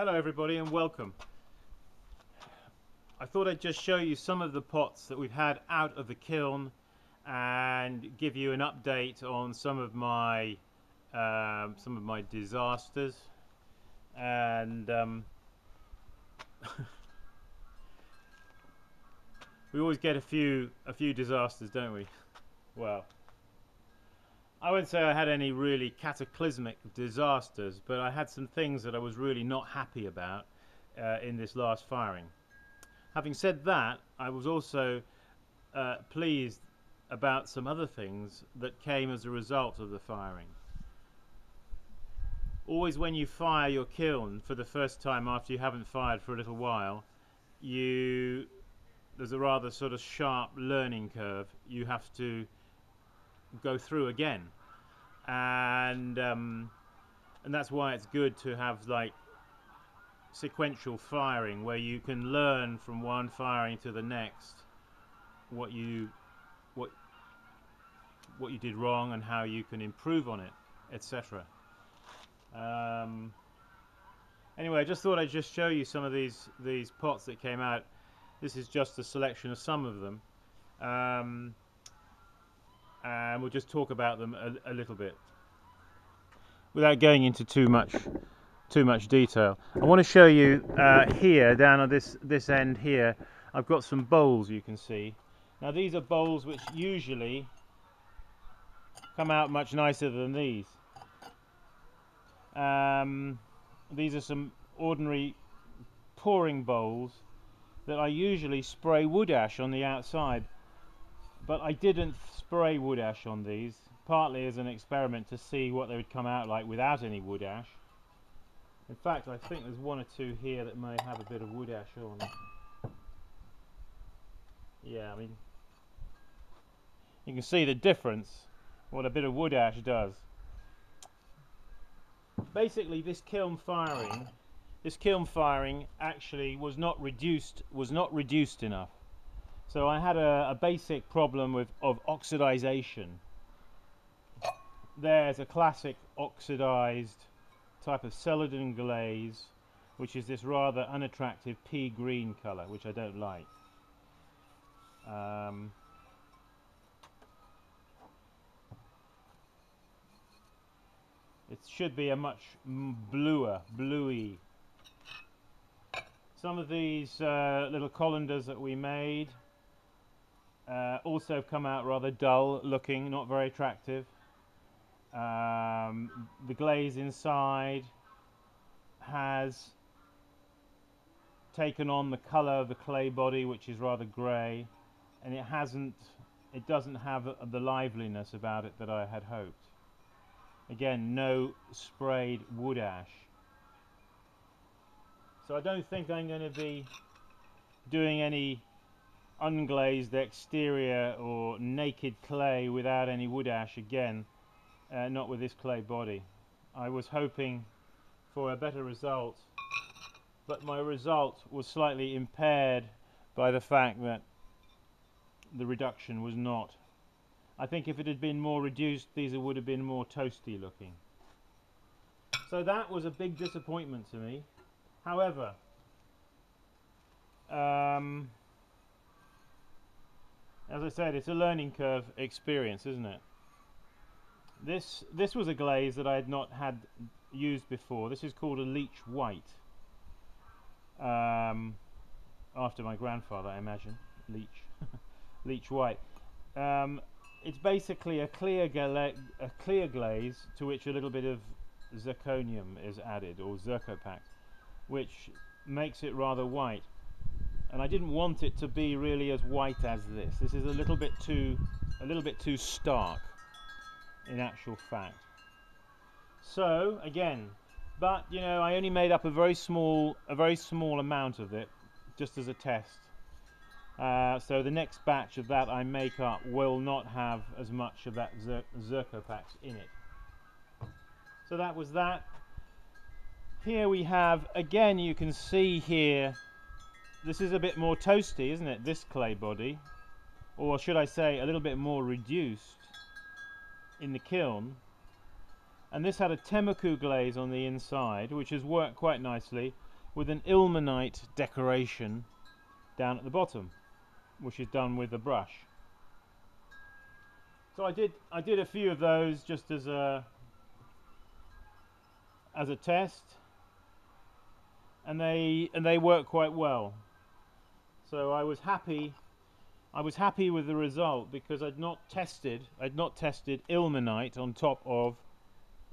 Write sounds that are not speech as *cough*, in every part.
Hello everybody and welcome. I thought I'd just show you some of the pots that we've had out of the kiln and give you an update on some of my um, some of my disasters and um, *laughs* we always get a few a few disasters don't we well I wouldn't say I had any really cataclysmic disasters, but I had some things that I was really not happy about uh, in this last firing. Having said that, I was also uh, pleased about some other things that came as a result of the firing. Always when you fire your kiln for the first time after you haven't fired for a little while, you there's a rather sort of sharp learning curve. You have to go through again and um, and that's why it's good to have like sequential firing where you can learn from one firing to the next what you what what you did wrong and how you can improve on it etc um, anyway I just thought I'd just show you some of these these pots that came out. This is just a selection of some of them. Um, and we'll just talk about them a, a little bit without going into too much too much detail. I want to show you uh, here down on this this end here I've got some bowls you can see. Now these are bowls which usually come out much nicer than these. Um, these are some ordinary pouring bowls that I usually spray wood ash on the outside but I didn't spray wood ash on these partly as an experiment to see what they would come out like without any wood ash. In fact I think there's one or two here that may have a bit of wood ash on. Yeah I mean you can see the difference what a bit of wood ash does. Basically this kiln firing this kiln firing actually was not reduced was not reduced enough so I had a, a basic problem with of oxidization. There's a classic oxidized type of celadon glaze which is this rather unattractive pea green colour which I don't like. Um, it should be a much bluer, bluey. Some of these uh, little colanders that we made uh, also come out rather dull looking, not very attractive. Um, the glaze inside has taken on the colour of the clay body which is rather grey and it hasn't it doesn't have the liveliness about it that I had hoped again no sprayed wood ash so I don't think I'm going to be doing any unglazed exterior or naked clay without any wood ash again uh, not with this clay body. I was hoping for a better result but my result was slightly impaired by the fact that the reduction was not. I think if it had been more reduced these would have been more toasty looking. So that was a big disappointment to me. However um, as I said, it's a learning curve experience, isn't it? This this was a glaze that I had not had used before. This is called a Leach white. Um, after my grandfather, I imagine. Leach, *laughs* Leach white. Um, it's basically a clear a clear glaze to which a little bit of zirconium is added, or zircopax, which makes it rather white and I didn't want it to be really as white as this. This is a little bit too a little bit too stark in actual fact. So again, but you know I only made up a very small a very small amount of it just as a test. Uh, so the next batch of that I make up will not have as much of that Zir Zircopax in it. So that was that. Here we have, again you can see here this is a bit more toasty, isn't it? This clay body. Or should I say, a little bit more reduced in the kiln. And this had a Tenmoku glaze on the inside, which has worked quite nicely. with an ilmenite decoration down at the bottom, which is done with a brush. So I did I did a few of those just as a as a test and they and they work quite well. So I was happy I was happy with the result because I'd not tested I'd not tested ilmenite on top of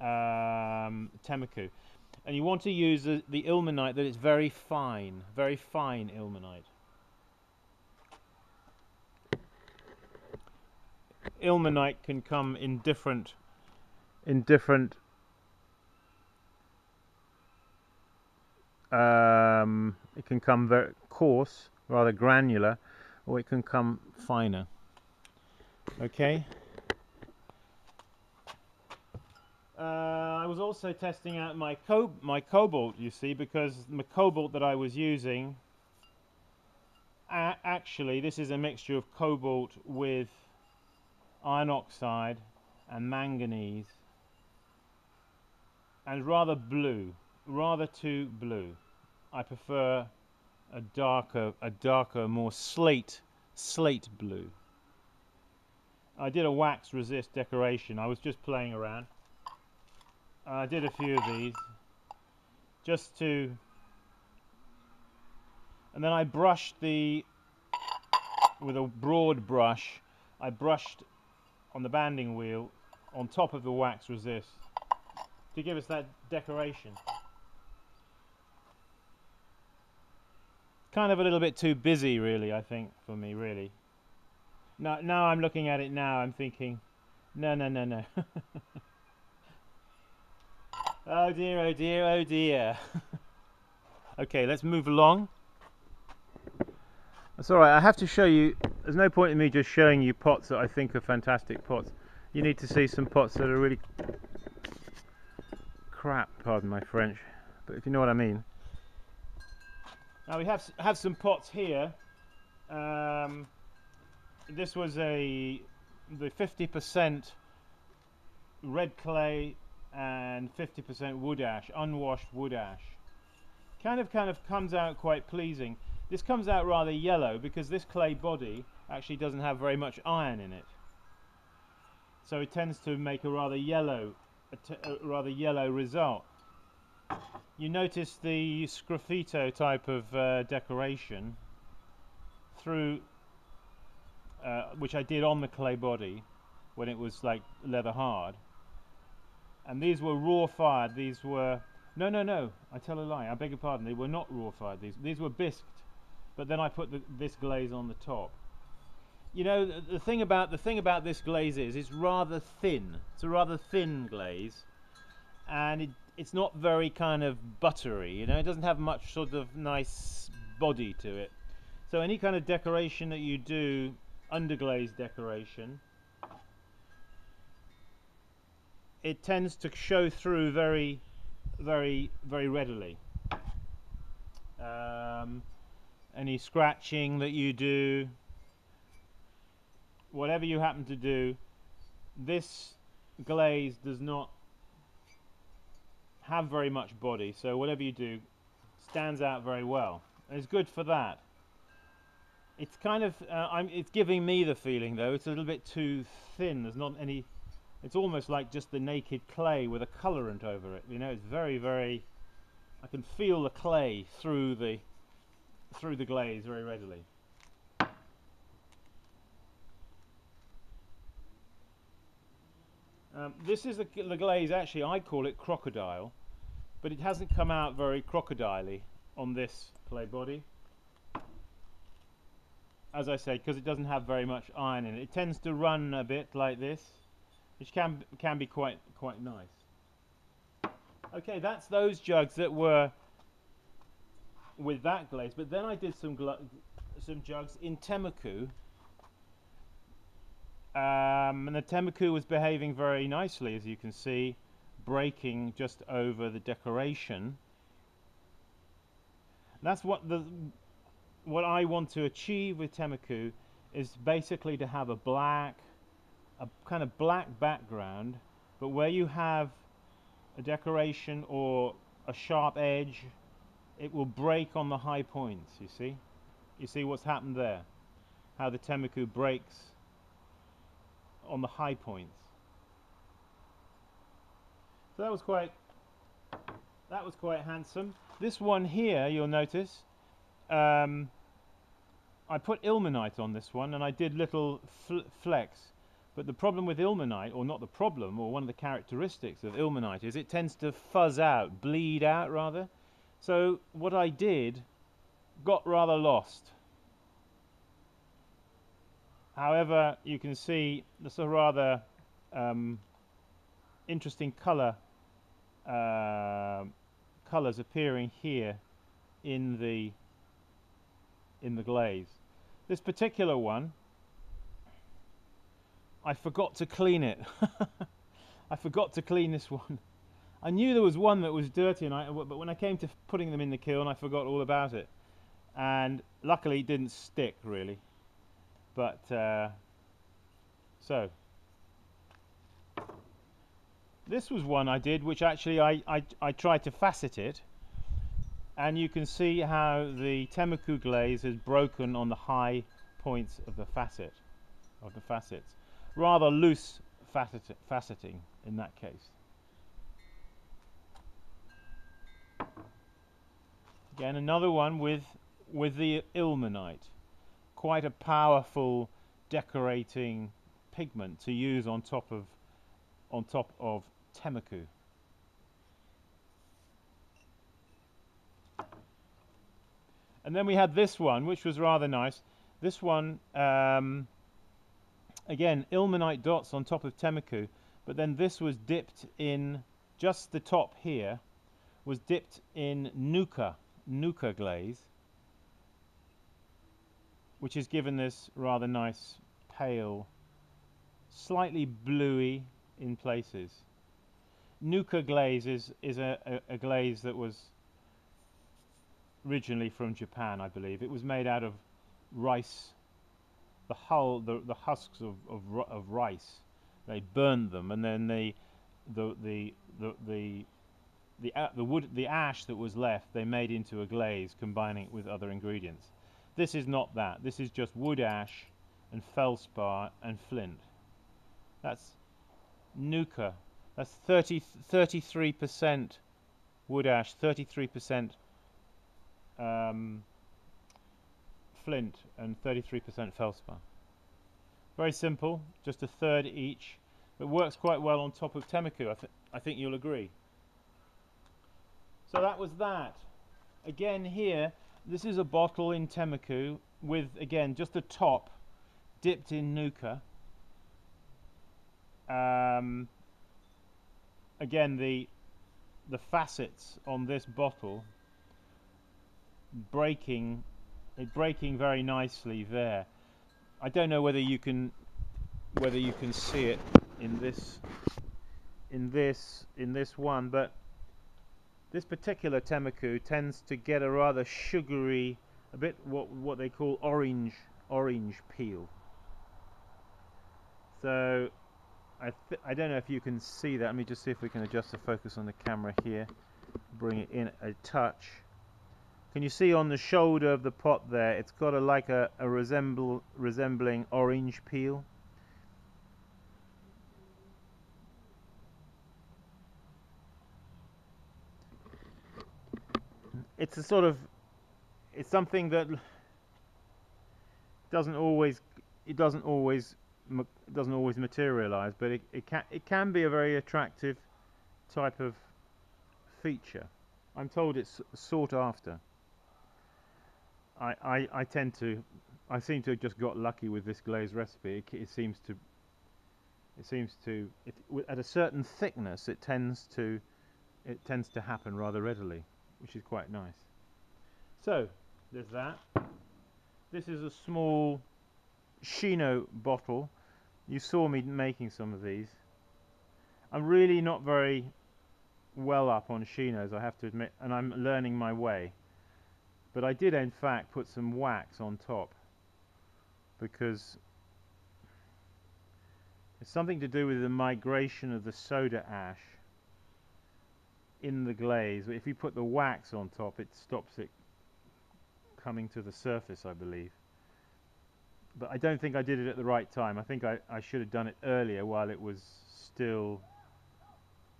um, and you want to use the, the ilmenite that is very fine very fine ilmenite. Ilmenite can come in different in different um, it can come very coarse rather granular or it can come finer. Okay. Uh, I was also testing out my co my cobalt you see because the cobalt that I was using actually this is a mixture of cobalt with iron oxide and manganese and rather blue rather too blue. I prefer a darker a darker more slate slate blue. I did a wax resist decoration. I was just playing around. I did a few of these just to and then I brushed the with a broad brush I brushed on the banding wheel on top of the wax resist to give us that decoration. Kind of a little bit too busy really I think for me really. Now, now I'm looking at it now I'm thinking no no no no. *laughs* oh dear oh dear oh dear. *laughs* okay let's move along. That's alright, I have to show you, there's no point in me just showing you pots that I think are fantastic pots. You need to see some pots that are really crap, pardon my French, but if you know what I mean. Now we have have some pots here. Um, this was a the 50% red clay and 50% wood ash, unwashed wood ash. Kind of kind of comes out quite pleasing. This comes out rather yellow because this clay body actually doesn't have very much iron in it. So it tends to make a rather yellow, a, a rather yellow result. You notice the sgraffito type of uh, decoration through, uh, which I did on the clay body when it was like leather hard. And these were raw fired. These were no, no, no. I tell a lie. I beg your pardon. They were not raw fired. These these were bisqued but then I put the, this glaze on the top. You know, the, the thing about the thing about this glaze is it's rather thin. It's a rather thin glaze, and it, it's not very kind of buttery. You know, it doesn't have much sort of nice body to it. So any kind of decoration that you do, underglaze decoration, it tends to show through very, very, very readily. Um, any scratching that you do, whatever you happen to do, this glaze does not have very much body, so whatever you do stands out very well. And it's good for that. It's kind of, uh, it's giving me the feeling though, it's a little bit too thin. There's not any, it's almost like just the naked clay with a colorant over it. You know, it's very, very, I can feel the clay through the through the glaze very readily. Um, this is the, the, glaze, actually I call it crocodile, but it hasn't come out very crocodile on this clay body. As I said, because it doesn't have very much iron in it. It tends to run a bit like this, which can, can be quite, quite nice. Okay, that's those jugs that were with that glaze. But then I did some some jugs in Tenmoku. Um, and the Tenmoku was behaving very nicely, as you can see, breaking just over the decoration. That's what the what I want to achieve with Tenmoku is basically to have a black, a kind of black background, but where you have a decoration or a sharp edge it will break on the high points, you see? You see what's happened there? How the Tenmoku breaks on the high points. So that was quite that was quite handsome. This one here, you'll notice, um, I put ilmenite on this one and I did little fl flecks. But the problem with ilmenite, or not the problem, or one of the characteristics of ilmenite is it tends to fuzz out, bleed out rather. So what I did got rather lost. However, you can see there's a rather um, interesting colour uh, colours appearing here in the in the glaze. This particular one, I forgot to clean it. *laughs* I forgot to clean this one. I knew there was one that was dirty, and I, but when I came to putting them in the kiln, I forgot all about it. And luckily, it didn't stick really. But uh, so this was one I did, which actually I, I, I tried to facet it. And you can see how the Tenmoku glaze is broken on the high points of the facet of the facets. Rather loose facet faceting in that case. Again another one with with the ilmenite. Quite a powerful decorating pigment to use on top of on top of Tenmoku And then we had this one, which was rather nice. This one, um, again, ilmenite dots on top of Tenmoku, but then this was dipped in, just the top here, was dipped in Nuka, Nuka glaze, which has given this rather nice pale, slightly bluey in places. Nuka glaze is, is a, a, a glaze that was originally from Japan, I believe. It was made out of rice, the hull, the, the husks of, of, of rice. They burned them, and then the the the the the the, uh, the wood, the ash that was left, they made into a glaze, combining it with other ingredients. This is not that. This is just wood ash and feldspar and flint. That's Nuka. That's 30, 33% wood ash, 33% um, flint and 33% feldspar. Very simple, just a third each. It works quite well on top of Tenmoku, I, th I think you'll agree. So that was that. Again here, this is a bottle in Tenmoku with, again, just the top dipped in Nuka. Um, again, the the facets on this bottle breaking it breaking very nicely there. I don't know whether you can whether you can see it in this in this in this one, but this particular tenmoku tends to get a rather sugary, a bit what what they call orange orange peel. So I I don't know if you can see that. Let me just see if we can adjust the focus on the camera here. Bring it in a touch. Can you see on the shoulder of the pot there, it's got a like a, a resemble, resembling orange peel? It's a sort of, it's something that doesn't always, it doesn't always, doesn't always materialize, but it, it can, it can be a very attractive type of feature. I'm told it's sought after. I, I, I tend to I seem to have just got lucky with this glaze recipe. It, it seems to it seems to it, at a certain thickness it tends to it tends to happen rather readily, which is quite nice. So there's that. This is a small Shino bottle. You saw me making some of these. I'm really not very well up on Shinos, I have to admit, and I'm learning my way. But I did in fact put some wax on top because it's something to do with the migration of the soda ash in the glaze. If you put the wax on top, it stops it coming to the surface, I believe. But I don't think I did it at the right time. I think I, I should have done it earlier while it was still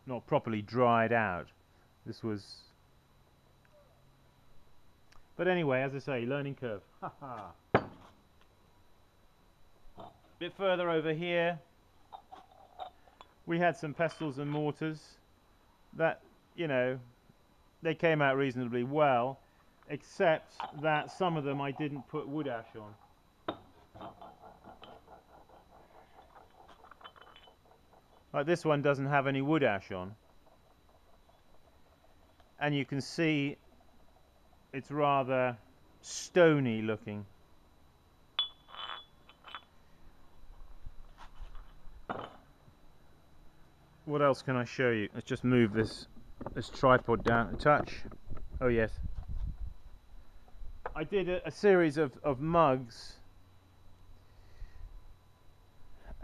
not properly dried out. This was... But anyway, as I say, learning curve. *laughs* A bit further over here, we had some pestles and mortars that, you know, they came out reasonably well, except that some of them I didn't put wood ash on. Like this one doesn't have any wood ash on. And you can see it's rather stony looking. what else can I show you? Let's just move this this tripod down a touch. Oh yes. I did a, a series of, of mugs,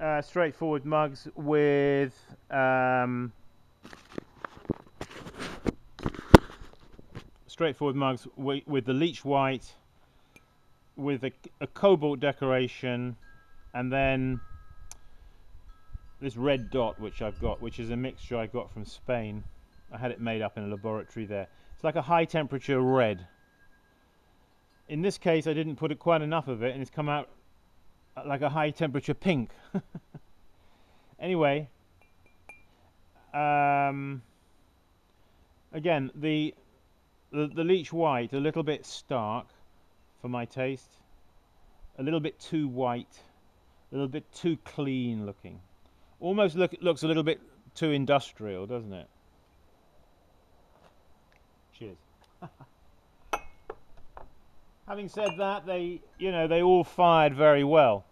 uh, straightforward mugs with um, straightforward mugs with, the Leach white, with a, a cobalt decoration, and then this red dot which I've got, which is a mixture I got from Spain. I had it made up in a laboratory there. It's like a high temperature red. In this case I didn't put it quite enough of it and it's come out like a high temperature pink. *laughs* anyway, um, again the, the the Leach white a little bit stark for my taste, a little bit too white, a little bit too clean looking. Almost look, looks a little bit too industrial, doesn't it? Having said that, they, you know, they all fired very well.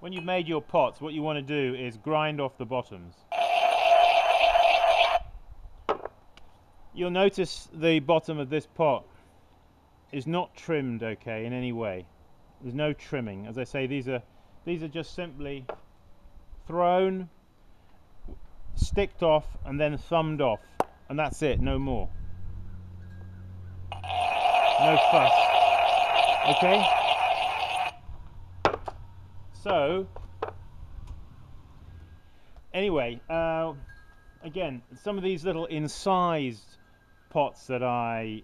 When you've made your pots, what you want to do is grind off the bottoms. You'll notice the bottom of this pot is not trimmed okay in any way. There's no trimming. As I say, these are these are just simply thrown, sticked off, and then thumbed off, and that's it. No more. No fuss. Okay. So, anyway, uh, again, some of these little incised pots that I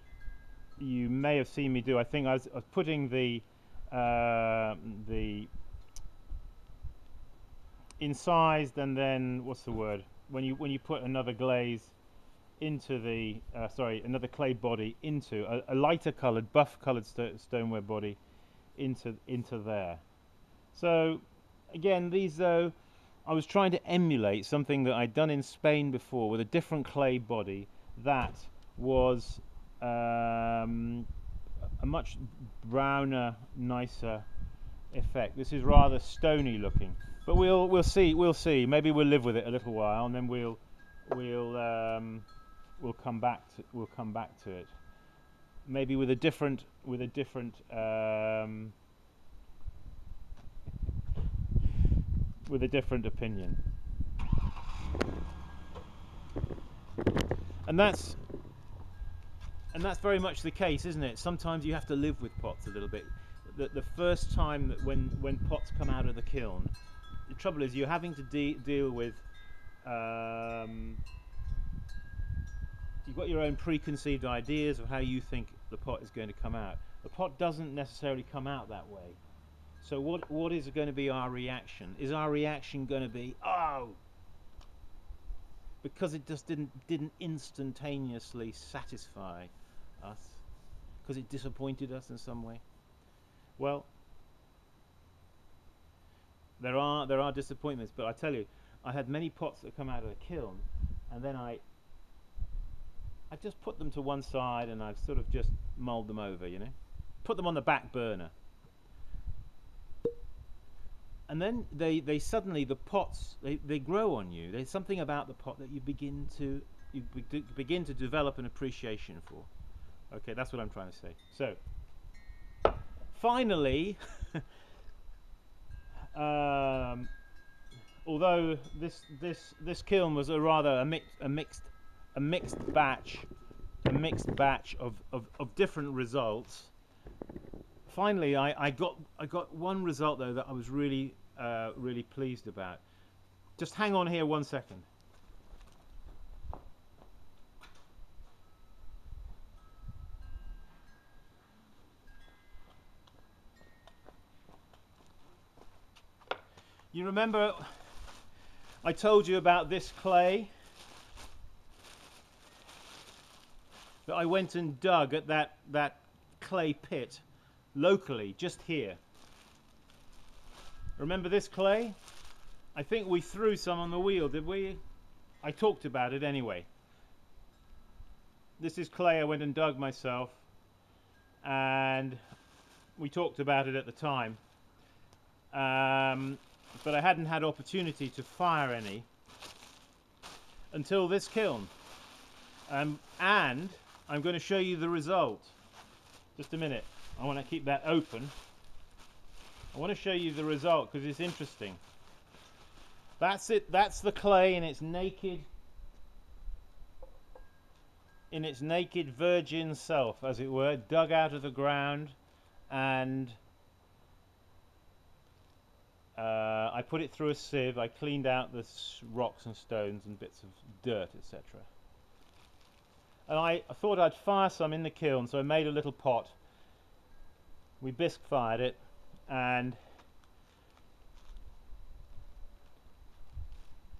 you may have seen me do. I think I was, I was putting the uh, the incised and then what's the word when you when you put another glaze into the uh, sorry another clay body into a, a lighter coloured buff coloured st stoneware body into into there. So again these though I was trying to emulate something that I'd done in Spain before with a different clay body that was um, a much browner, nicer effect. This is rather stony looking, but we'll we'll see. We'll see. Maybe we'll live with it a little while, and then we'll we'll um, we'll come back to we'll come back to it. Maybe with a different with a different um, with a different opinion. And that's and that's very much the case, isn't it? Sometimes you have to live with pots a little bit. The, the first time that when, when pots come out of the kiln, the trouble is you're having to de deal with um, you've got your own preconceived ideas of how you think the pot is going to come out. The pot doesn't necessarily come out that way. So what what is going to be our reaction? Is our reaction going to be oh because it just didn't didn't instantaneously satisfy us? Because it disappointed us in some way? Well, there are there are disappointments, but I tell you, I had many pots that come out of the kiln, and then I I just put them to one side and I've sort of just mulled them over, you know, put them on the back burner. And then they, they suddenly the pots they, they grow on you. There's something about the pot that you begin to you be begin to develop an appreciation for. Okay, that's what I'm trying to say. So, finally, *laughs* um, although this this this kiln was a rather a mixed a mixed a mixed batch a mixed batch of, of, of different results. Finally, I, I got I got one result though that I was really uh, really pleased about. Just hang on here one second. You remember I told you about this clay that I went and dug at that, that clay pit locally, just here. Remember this clay? I think we threw some on the wheel, did we? I talked about it anyway. This is clay I went and dug myself and we talked about it at the time. Um, but I hadn't had opportunity to fire any until this kiln. Um, and I'm going to show you the result. Just a minute. I want to keep that open. I want to show you the result because it's interesting. That's it. That's the clay in its naked in its naked virgin self, as it were, dug out of the ground and uh, I put it through a sieve, I cleaned out the rocks and stones and bits of dirt, etc. And I, I, thought I'd fire some in the kiln, so I made a little pot. We bisque fired it, and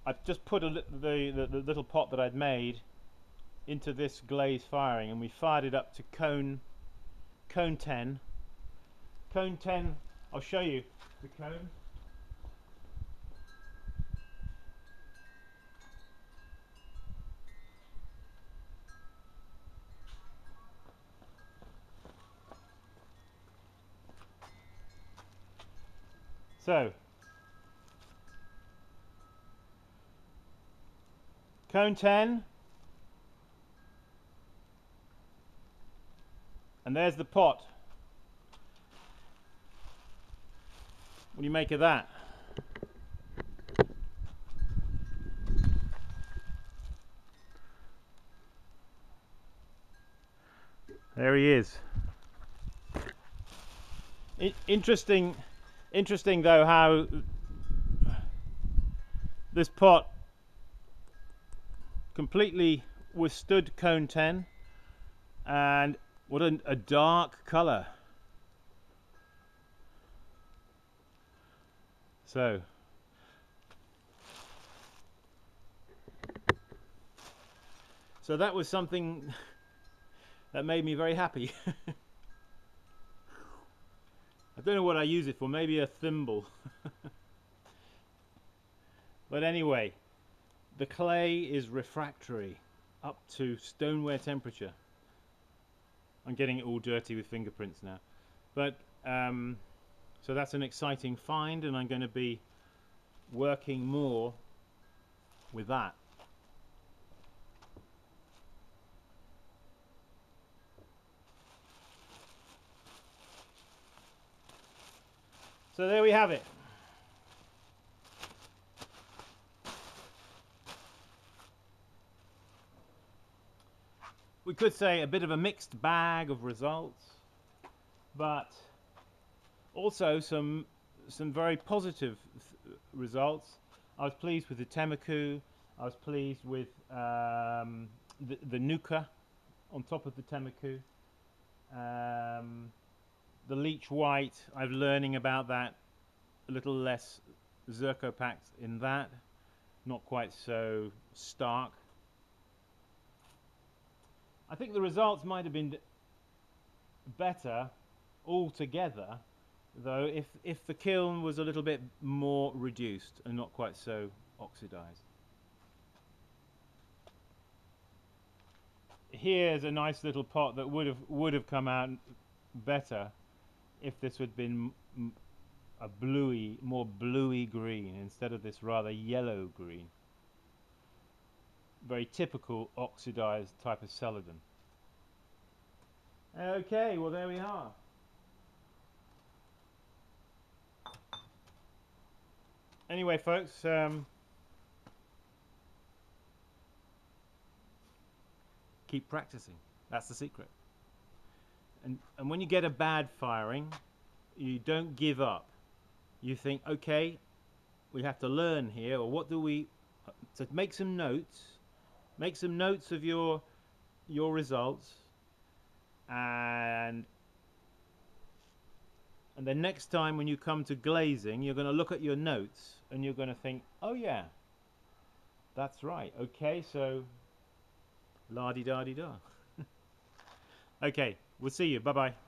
I just put the, the, the little pot that I'd made into this glaze firing, and we fired it up to cone, cone 10. Cone 10, I'll show you the cone. So, cone 10, and there's the pot. What do you make of that? There he is. I interesting Interesting though how this pot completely withstood cone 10 and what a, a dark color. So so that was something *laughs* that made me very happy *laughs* I don't know what I use it for, maybe a thimble. *laughs* but anyway, the clay is refractory up to stoneware temperature. I'm getting it all dirty with fingerprints now. But, um, so that's an exciting find and I'm going to be working more with that. So there we have it. We could say a bit of a mixed bag of results, but also some some very positive results. I was pleased with the Tenmoku. I was pleased with um, the, the Nuka on top of the Tenmoku. Um, the Leach white, I'm learning about that a little less Zircopax in that, not quite so stark. I think the results might have been better altogether, though, if, if the kiln was a little bit more reduced and not quite so oxidized. Here's a nice little pot that would have would have come out better if this had been a bluey, more bluey green instead of this rather yellow green. Very typical oxidized type of celadon. Okay, well there we are. anyway, folks. Um, keep practicing. That's the secret. And and when you get a bad firing, you don't give up. You think, okay, we have to learn here, or what do we? So make some notes. Make some notes of your your results, and and then next time when you come to glazing, you're going to look at your notes and you're going to think, oh yeah, that's right. Okay, so la di da di da. *laughs* okay, we'll see you. Bye bye.